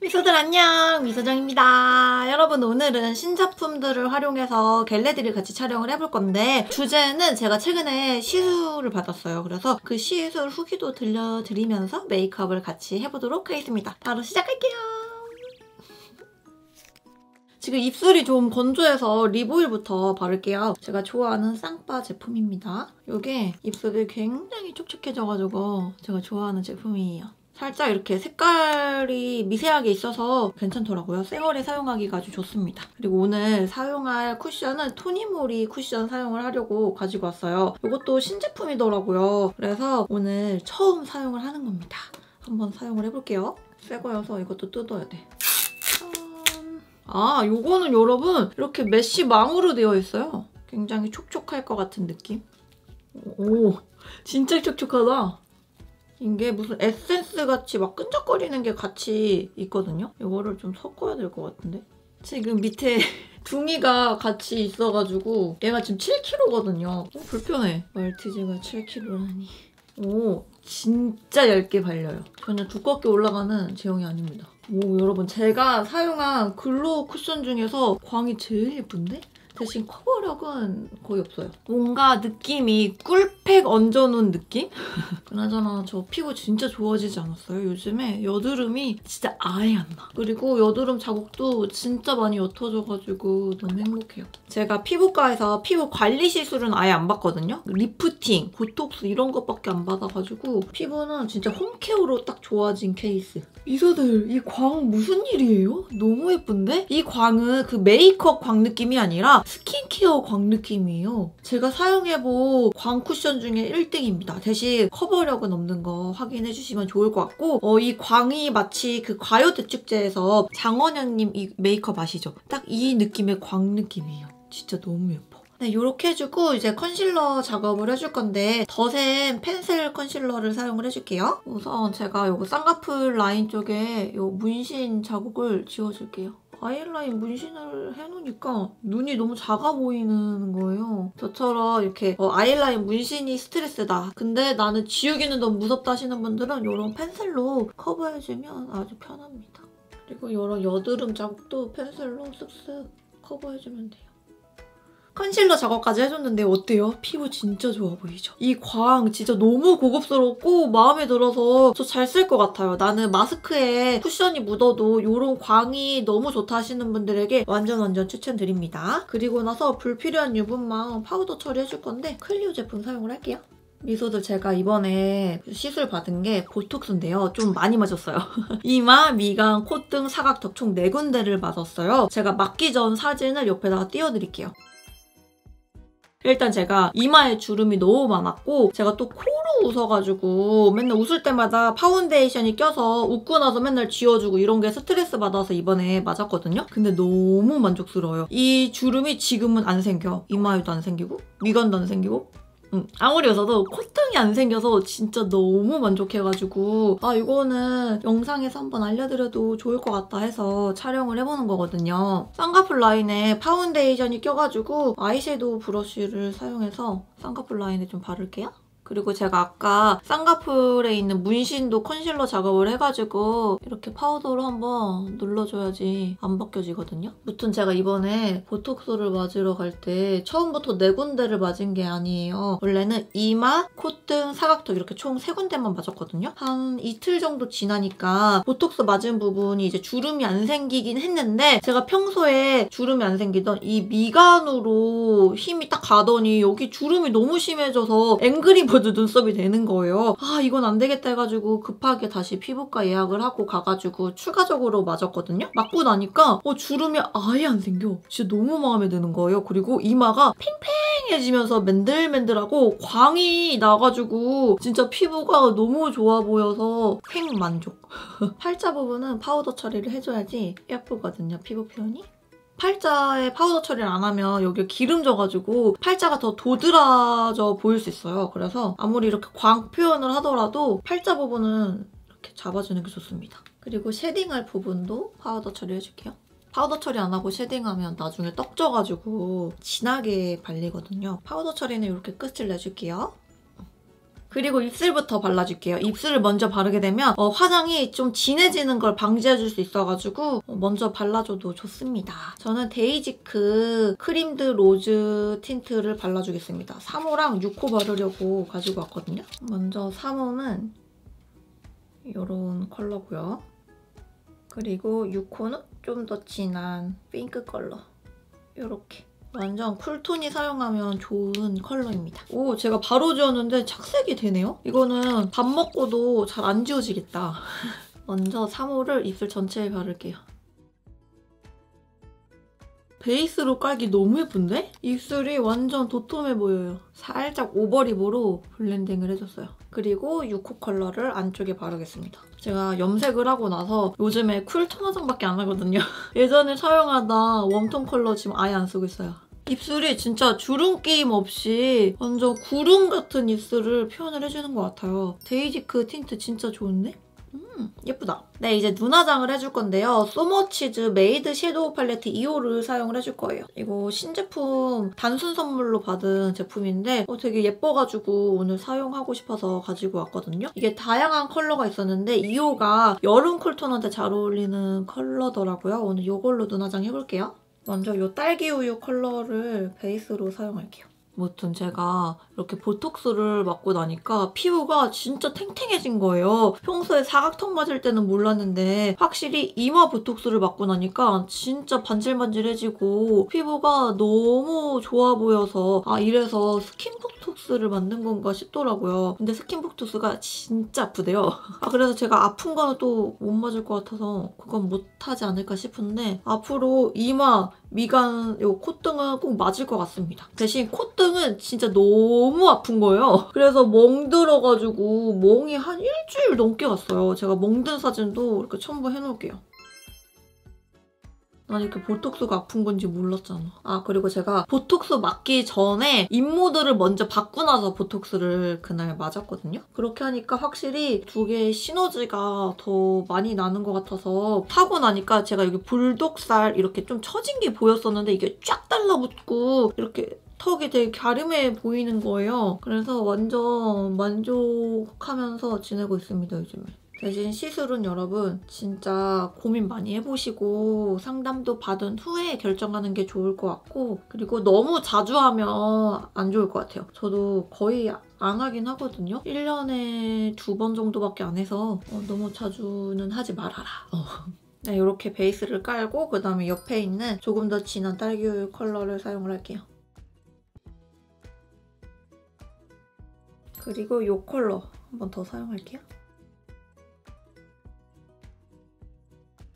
미소들 안녕 미소정입니다 여러분 오늘은 신제품들을 활용해서 겟레디를 같이 촬영을 해볼 건데 주제는 제가 최근에 시술을 받았어요 그래서 그 시술 후기도 들려드리면서 메이크업을 같이 해보도록 하겠습니다 바로 시작할게요 지금 입술이 좀 건조해서 립오일부터 바를게요. 제가 좋아하는 쌍바 제품입니다. 이게 입술이 굉장히 촉촉해져가지고 제가 좋아하는 제품이에요. 살짝 이렇게 색깔이 미세하게 있어서 괜찮더라고요. 쌩얼에 사용하기가 아주 좋습니다. 그리고 오늘 사용할 쿠션은 토니모리 쿠션 사용을 하려고 가지고 왔어요. 이것도 신제품이더라고요. 그래서 오늘 처음 사용을 하는 겁니다. 한번 사용을 해볼게요. 새 거여서 이것도 뜯어야 돼. 아, 요거는 여러분 이렇게 메쉬 망으로 되어 있어요. 굉장히 촉촉할 것 같은 느낌. 오, 진짜 촉촉하다. 이게 무슨 에센스 같이 막 끈적거리는 게 같이 있거든요. 이거를 좀 섞어야 될 것 같은데. 지금 밑에 둥이가 같이 있어가지고 얘가 지금 7kg거든요. 어, 불편해. 말티즈가 7kg라니. 오, 진짜 얇게 발려요. 전혀 두껍게 올라가는 제형이 아닙니다. 오, 여러분 제가 사용한 glow 쿠션 중에서 광이 제일 예쁜데? 대신 커버력은 거의 없어요. 뭔가 느낌이 꿀팩 얹어놓은 느낌? 그나저나 저 피부 진짜 좋아지지 않았어요? 요즘에 여드름이 진짜 아예 안 나. 그리고 여드름 자국도 진짜 많이 옅어져가지고 너무 행복해요. 제가 피부과에서 피부 관리 시술은 아예 안 받거든요? 리프팅, 보톡스 이런 것밖에 안 받아가지고 피부는 진짜 홈케어로 딱 좋아진 케이스. 미소들 이 광 무슨 일이에요? 너무 예쁜데? 이 광은 그 메이크업 광 느낌이 아니라 스킨케어 광 느낌이에요. 제가 사용해본 광 쿠션 중에 1등입니다. 대신 커버력은 없는 거 확인해주시면 좋을 것 같고 어, 이 광이 마치 그 가요대축제에서 장원영님 이 메이크업 아시죠? 딱 이 느낌의 광 느낌이에요. 진짜 너무 예뻐. 네, 이렇게 해주고 이제 컨실러 작업을 해줄 건데 더샘 펜슬 컨실러를 사용을 해줄게요. 우선 제가 이거 쌍꺼풀 라인 쪽에 이 문신 자국을 지워줄게요. 아이라인 문신을 해놓으니까 눈이 너무 작아 보이는 거예요. 저처럼 이렇게 어, 아이라인 문신이 스트레스다. 근데 나는 지우기는 너무 무섭다 하시는 분들은 이런 펜슬로 커버해주면 아주 편합니다. 그리고 이런 여드름 자국도 펜슬로 쓱쓱 커버해주면 돼요. 컨실러 작업까지 해줬는데 어때요? 피부 진짜 좋아 보이죠? 이 광 진짜 너무 고급스럽고 마음에 들어서 저 잘 쓸 것 같아요. 나는 마스크에 쿠션이 묻어도 이런 광이 너무 좋다 하시는 분들에게 완전 완전 추천드립니다. 그리고 나서 불필요한 유분만 파우더 처리해줄 건데 클리오 제품 사용을 할게요. 미소들 제가 이번에 시술 받은 게 보톡스인데요. 좀 많이 맞았어요. 이마, 미간, 콧등, 사각턱 총 4군데를 맞았어요. 제가 맞기 전 사진을 옆에다가 띄워드릴게요. 일단 제가 이마에 주름이 너무 많았고 제가 또 코로 웃어가지고 맨날 웃을 때마다 파운데이션이 껴서 웃고 나서 맨날 지워주고 이런 게 스트레스 받아서 이번에 맞았거든요. 근데 너무 만족스러워요. 이 주름이 지금은 안 생겨. 이마에도 안 생기고 미간도 안 생기고 음, 아무리 웃어도 콧등이 안 생겨서 진짜 너무 만족해가지고 아 이거는 영상에서 한번 알려드려도 좋을 것 같다 해서 촬영을 해보는 거거든요. 쌍꺼풀 라인에 파운데이션이 껴가지고 아이섀도우 브러쉬를 사용해서 쌍꺼풀 라인에 좀 바를게요. 그리고 제가 아까 쌍꺼풀에 있는 문신도 컨실러 작업을 해가지고 이렇게 파우더로 한번 눌러줘야지 안 벗겨지거든요. 무튼 제가 이번에 보톡스를 맞으러 갈 때 처음부터 네 군데를 맞은 게 아니에요. 원래는 이마, 콧등, 사각턱 이렇게 총 세 군데만 맞았거든요. 한 이틀 정도 지나니까 보톡스 맞은 부분이 이제 주름이 안 생기긴 했는데 제가 평소에 주름이 안 생기던 이 미간으로 힘이 딱 가더니 여기 주름이 너무 심해져서 앵그리버드 보 여도 눈썹이 되는 거예요. 아 이건 안 되겠다 해가지고 급하게 다시 피부과 예약을 하고 가가지고 추가적으로 맞았거든요. 맞고 나니까 어 주름이 아예 안 생겨. 진짜 너무 마음에 드는 거예요. 그리고 이마가 팽팽해지면서 맨들맨들하고 광이 나가지고 진짜 피부가 너무 좋아 보여서 팽 만족. 팔자 부분은 파우더 처리를 해줘야지 예쁘거든요. 피부 표현이. 팔자에 파우더 처리를 안 하면 여기 기름 져가지고 팔자가 더 도드라져 보일 수 있어요. 그래서 아무리 이렇게 광 표현을 하더라도 팔자 부분은 이렇게 잡아주는 게 좋습니다. 그리고 shading할 부분도 파우더 처리해줄게요. 파우더 처리 안 하고 shading하면 나중에 떡져가지고 진하게 발리거든요. 파우더 처리는 이렇게 끝을 내줄게요. 그리고 입술부터 발라줄게요. 입술을 먼저 바르게 되면 어, 화장이 좀 진해지는 걸 방지해줄 수 있어가지고 어, 먼저 발라줘도 좋습니다. 저는 데이지크 크림드 로즈 틴트를 발라주겠습니다. 3호랑 6호 바르려고 가지고 왔거든요. 먼저 3호는 이런 컬러고요. 그리고 6호는 좀 더 진한 핑크 컬러. 이렇게. 완전 쿨톤이 사용하면 좋은 컬러입니다. 오, 제가 바로 지웠는데 착색이 되네요? 이거는 밥 먹고도 잘 안 지워지겠다. 먼저 3호를 입술 전체에 바를게요. 베이스로 깔기 너무 예쁜데? 입술이 완전 도톰해 보여요. 살짝 overlip으로 블렌딩을 해줬어요. 그리고 6호 컬러를 안쪽에 바르겠습니다. 제가 염색을 하고 나서 요즘에 쿨톤 화장밖에 안 하거든요. 예전에 사용하던 웜톤 컬러 지금 아예 안 쓰고 있어요. 입술이 진짜 주름 끼임 없이 완전 구름 같은 입술을 표현을 해주는 것 같아요. 데이지크 틴트 진짜 좋은데? 음, 예쁘다. 네, 이제 눈 화장을 해줄 건데요. 소머치즈 메이드 섀도우 팔레트 2호를 사용을 해줄 거예요. 이거 신제품 단순 선물로 받은 제품인데 어, 되게 예뻐가지고 오늘 사용하고 싶어서 가지고 왔거든요. 이게 다양한 컬러가 있었는데 2호가 여름 쿨톤한테 잘 어울리는 컬러더라고요. 오늘 이걸로 눈 화장 해볼게요. 먼저 이 딸기 우유 컬러를 베이스로 사용할게요. 무튼 제가 이렇게 보톡스를 맞고 나니까 피부가 진짜 탱탱해진 거예요. 평소에 사각턱 맞을 때는 몰랐는데 확실히 이마 보톡스를 맞고 나니까 진짜 반질반질해지고 피부가 너무 좋아 보여서 아 이래서 스킨 보톡스를 만든 건가 싶더라고요. 근데 스킨 보톡스가 진짜 아프대요. 아 그래서 제가 아픈 거는 또 못 맞을 것 같아서 그건 못하지 않을까 싶은데 앞으로 이마, 미간, 요 콧등은 꼭 맞을 것 같습니다. 대신 콧등은 진짜 너무 아픈 거예요. 그래서 멍들어가지고 멍이 한 일주일 넘게 갔어요. 제가 멍든 사진도 이렇게 첨부해 놓을게요. 난 이렇게 보톡스가 아픈 건지 몰랐잖아. 아 그리고 제가 보톡스 맞기 전에 입모드를 먼저 받고 나서 보톡스를 그날 맞았거든요. 그렇게 하니까 확실히 두 개의 시너지가 더 많이 나는 것 같아서 하고 나니까 제가 여기 불독살 이렇게 좀 처진 게 보였었는데 이게 쫙 달라붙고 이렇게 턱이 되게 갸름해 보이는 거예요. 그래서 완전 만족하면서 지내고 있습니다, 요즘에. 대신 시술은 여러분 진짜 고민 많이 해보시고 상담도 받은 후에 결정하는 게 좋을 것 같고 그리고 너무 자주 하면 안 좋을 것 같아요. 저도 거의 안 하긴 하거든요. 1년에 두 번 정도밖에 안 해서 어, 너무 자주는 하지 말아라. 어. 네, 이렇게 베이스를 깔고 그다음에 옆에 있는 조금 더 진한 딸기우유 컬러를 사용을 할게요. 그리고 이 컬러 한 번 더 사용할게요.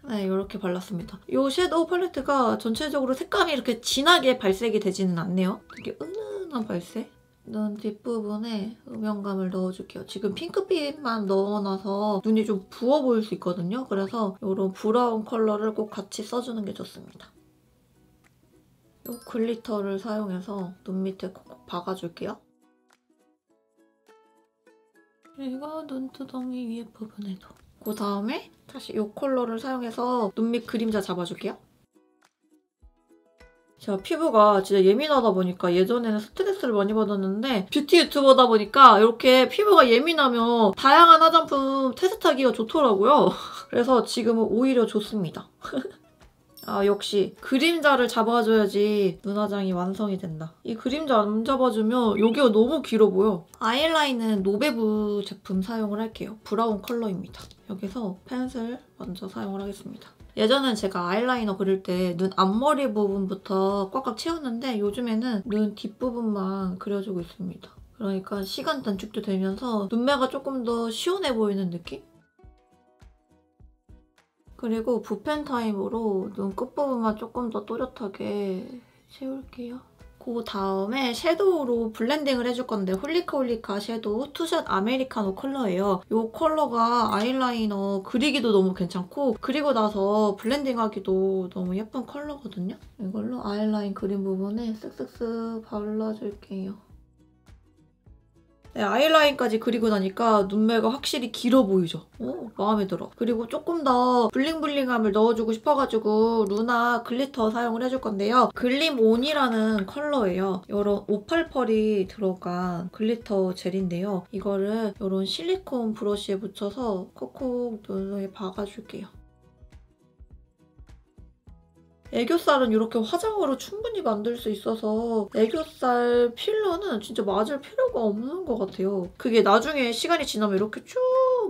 네, 이렇게 발랐습니다. 이 섀도우 팔레트가 전체적으로 색감이 이렇게 진하게 발색이 되지는 않네요. 되게 은은한 발색. 눈 뒷부분에 음영감을 넣어줄게요. 지금 핑크빛만 넣어놔서 눈이 좀 부어 보일 수 있거든요. 그래서 이런 브라운 컬러를 꼭 같이 써주는 게 좋습니다. 이 글리터를 사용해서 눈 밑에 콕콕 박아줄게요. 그리고 눈두덩이 위에 부분에도 그 다음에 다시 이 컬러를 사용해서 눈밑 그림자 잡아줄게요. 제가 피부가 진짜 예민하다 보니까 예전에는 스트레스를 많이 받았는데 뷰티 유튜버다 보니까 이렇게 피부가 예민하면 다양한 화장품 테스트하기가 좋더라고요. 그래서 지금은 오히려 좋습니다. 아 역시 그림자를 잡아줘야지 눈화장이 완성이 된다. 이 그림자 안 잡아주면 여기가 너무 길어 보여. 아이라인은 노베브 제품 사용을 할게요. 브라운 컬러입니다. 여기서 펜슬 먼저 사용을 하겠습니다. 예전엔 제가 아이라이너 그릴 때 눈 앞머리 부분부터 꽉꽉 채웠는데 요즘에는 눈 뒷부분만 그려주고 있습니다. 그러니까 시간 단축도 되면서 눈매가 조금 더 시원해 보이는 느낌? 그리고 붓펜 타입으로 눈 끝부분만 조금 더 또렷하게 채울게요. 그 다음에 섀도우로 블렌딩을 해줄 건데 홀리카 홀리카 섀도우 투샷 아메리카노 컬러예요. 이 컬러가 아이라이너 그리기도 너무 괜찮고 그리고 나서 블렌딩하기도 너무 예쁜 컬러거든요. 이걸로 아이라인 그린 부분에 쓱쓱쓱 발라줄게요. 네, 아이라인까지 그리고 나니까 눈매가 확실히 길어 보이죠? 오, 마음에 들어. 그리고 조금 더 bling bling함을 넣어주고 싶어가지고 루나 글리터 사용을 해줄 건데요. Gleam On이라는 컬러예요. 이런 오팔펄이 들어간 글리터 젤인데요. 이거를 이런 실리콘 브러쉬에 묻혀서 콕콕 눈에 박아줄게요. 애교살은 이렇게 화장으로 충분히 만들 수 있어서 애교살 필러는 진짜 맞을 필요가 없는 것 같아요. 그게 나중에 시간이 지나면 이렇게 쭉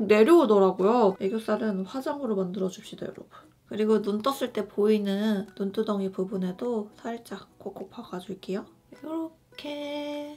내려오더라고요. 애교살은 화장으로 만들어줍시다, 여러분. 그리고 눈 떴을 때 보이는 눈두덩이 부분에도 살짝 콕콕 박아줄게요. 이렇게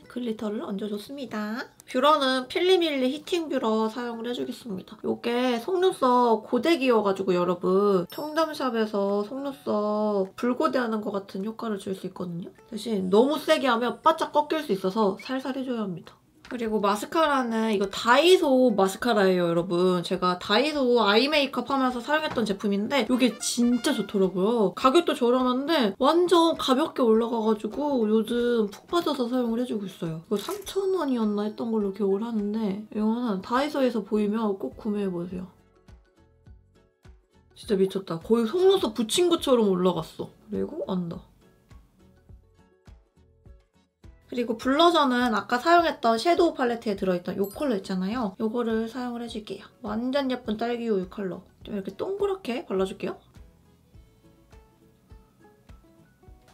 글리터를 얹어줬습니다. 뷰러는 필리밀리 heating 뷰러 사용을 해주겠습니다. 이게 속눈썹 고데기여가지고 여러분 청담샵에서 속눈썹 불고데하는 것 같은 효과를 줄 수 있거든요. 대신 너무 세게 하면 바짝 꺾일 수 있어서 살살 해줘야 합니다. 그리고 마스카라는 이거 다이소 마스카라예요, 여러분. 제가 다이소 아이 메이크업 하면서 사용했던 제품인데 이게 진짜 좋더라고요. 가격도 저렴한데 완전 가볍게 올라가가지고 요즘 푹 빠져서 사용을 해주고 있어요. 이거 3,000원이었나 했던 걸로 기억을 하는데 이거는 다이소에서 보이면 꼭 구매해보세요. 진짜 미쳤다. 거의 속눈썹 붙인 것처럼 올라갔어. 그리고 under. 그리고 블러셔는 아까 사용했던 섀도우 팔레트에 들어있던 이 컬러 있잖아요. 이거를 사용을 해줄게요. 완전 예쁜 딸기우유 컬러. 좀 이렇게 동그랗게 발라줄게요.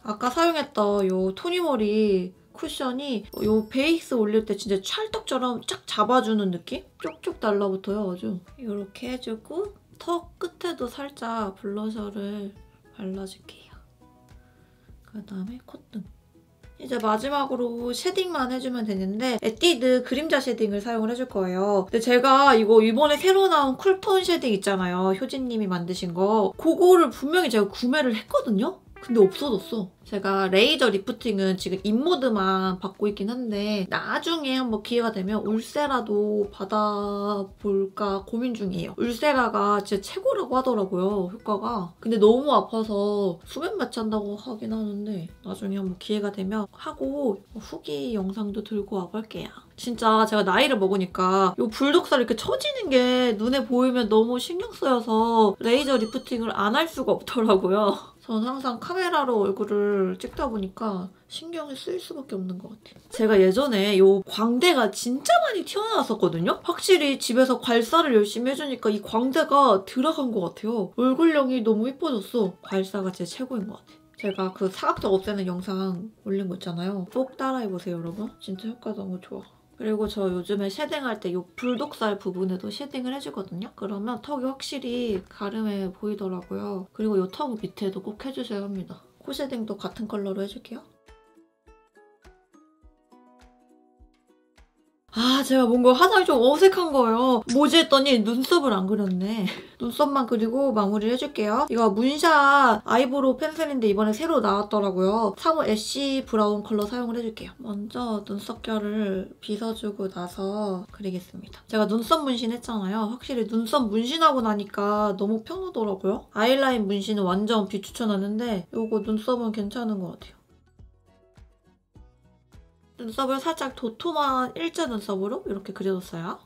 아까 사용했던 이 토니모리 쿠션이 이 베이스 올릴 때 진짜 찰떡처럼 쫙 잡아주는 느낌? 쪽쪽 달라붙어요, 아주. 이렇게 해주고 턱 끝에도 살짝 블러셔를 발라줄게요. 그 다음에 콧등. 이제 마지막으로 쉐딩만 해주면 되는데 에뛰드 그림자 쉐딩을 사용을 해줄 거예요. 근데 제가 이거 이번에 새로 나온 쿨톤 쉐딩 있잖아요. 효진님이 만드신 거. 그거를 분명히 제가 구매를 했거든요? 근데 없어졌어. 제가 레이저 리프팅은 지금 인모드만 받고 있긴 한데 나중에 한번 기회가 되면 울세라도 받아볼까 고민 중이에요. 울세라가 진짜 최고라고 하더라고요, 효과가. 근데 너무 아파서 수면 마취한다고 하긴 하는데 나중에 한번 기회가 되면 하고 후기 영상도 들고 와볼게요. 진짜 제가 나이를 먹으니까 이 불독살 이렇게 처지는 게 눈에 보이면 너무 신경 쓰여서 레이저 리프팅을 안 할 수가 없더라고요. 저는 항상 카메라로 얼굴을 찍다 보니까 신경이 쓰일 수밖에 없는 것 같아요. 제가 예전에 이 광대가 진짜 많이 튀어나왔었거든요? 확실히 집에서 괄사를 열심히 해주니까 이 광대가 들어간 것 같아요. 얼굴형이 너무 예뻐졌어. 괄사가 제 최고인 것 같아요. 제가 그 사각턱 없애는 영상 올린 거 있잖아요. 꼭 따라해보세요, 여러분. 진짜 효과 너무 좋아. 그리고 저 요즘에 shading할 때 이 불독살 부분에도 shading을 해주거든요. 그러면 턱이 확실히 갸름해 보이더라고요. 그리고 이 턱 밑에도 꼭 해주셔야 합니다. 코 shading도 같은 컬러로 해줄게요. 아 제가 뭔가 화장이 좀 어색한 거예요. 뭐지 했더니 눈썹을 안 그렸네. 눈썹만 그리고 마무리를 해줄게요. 이거 문샷 아이브로우 펜슬인데 이번에 새로 나왔더라고요. 3호 ash brown 컬러 사용을 해줄게요. 먼저 눈썹결을 빗어주고 나서 그리겠습니다. 제가 눈썹 문신 했잖아요. 확실히 눈썹 문신하고 나니까 너무 편하더라고요. 아이라인 문신은 완전 비추천하는데 이거 눈썹은 괜찮은 것 같아요. 눈썹을 살짝 도톰한 일자 눈썹으로 이렇게 그려줬어요.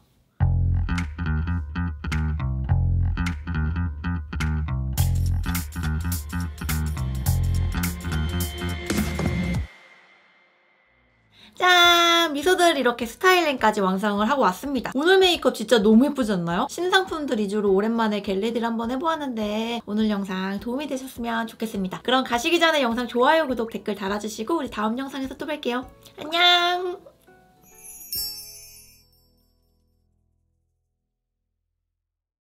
짠! 미소들 이렇게 스타일링까지 완성을 하고 왔습니다. 오늘 메이크업 진짜 너무 예쁘지 않나요? 신상품들 위주로 오랜만에 겟레디를 한번 해보았는데 오늘 영상 도움이 되셨으면 좋겠습니다. 그럼 가시기 전에 영상 좋아요, 구독, 댓글 달아주시고 우리 다음 영상에서 또 뵐게요. 안녕!